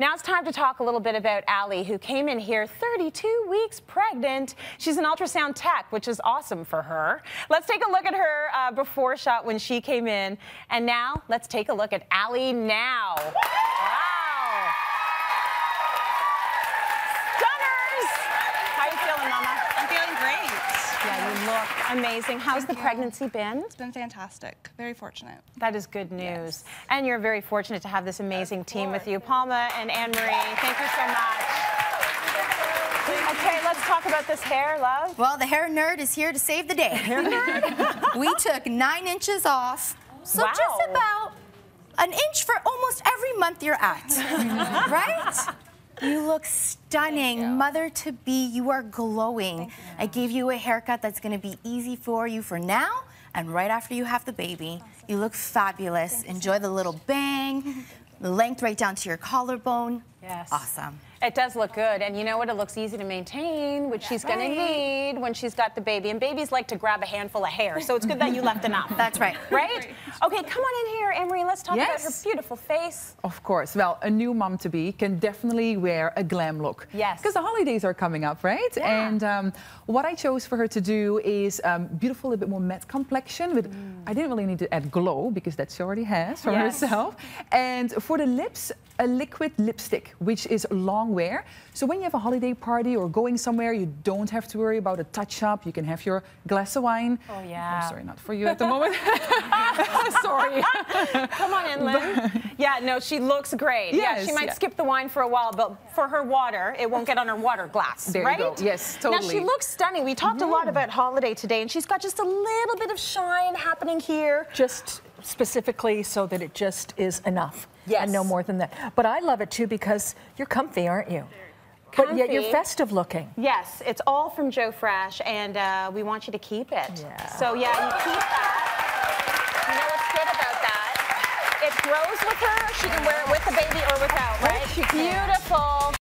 Now it's time to talk a little bit about Allie, who came in here 32 weeks pregnant. She's an ultrasound tech, which is awesome for her. Let's take a look at her uh, before shot when she came in. And now let's take a look at Allie now. Wow. Stunners! How you feeling, Mama? I'm feeling great. Yeah, you look amazing. How's Thank the you. pregnancy been? It's been fantastic. Very fortunate. That is good news. Yes. And you're very fortunate to have this amazing team with you. Palma and Annemarie, thank you so much. Okay, let's talk about this hair, love. Well, the hair nerd is here to save the day. we took nine inches off, so Wow. just about an inch for almost every month you're at, right? You look stunning, mother to be. You are glowing. I gave you a haircut that's going to be easy for you for now and right after you have the baby. You look fabulous. Enjoy the little bang, the length right down to your collarbone. Yes. Awesome. It does look good, and you know what? It looks easy to maintain, which she's going to need when she's got the baby. And babies like to grab a handful of hair, so it's good that you left enough. That's right. Right? Okay, come on in here, Emery. Let's talk about her beautiful face. Of course. Well, a new mom to be can definitely wear a glam look. Yes. Because the holidays are coming up, right? Yeah. And um, what I chose for her to do is um, beautiful, a bit more matte complexion. With I didn't really need to add glow because that she already has for Mm. Yes. herself. And for the lips, a liquid lipstick, which is long wear. So when you have a holiday party or going somewhere, you don't have to worry about a touch up. You can have your glass of wine. Oh, yeah. sorry, not for you at the moment. sorry. Come on in, Lynn. yeah, no, she looks great. yeah, she might yeah. skip the wine for a while, but for her water, it won't get on her water glass, There you right? go. Yes, totally. Now, she. Looks stunning. We talked a lot mm. about holiday today, and she's got just a little bit of shine happening here. just specifically so that it just is enough Yes. and no more than that. But I love it too because you're comfy, aren't you? But yet you're festive looking. Yes, it's all from Joe Fresh, and uh, we want you to keep it. Yeah. So, yeah, you keep that. You know what's good about that? It grows with her. She can wear it with the baby or without, right? Beautiful.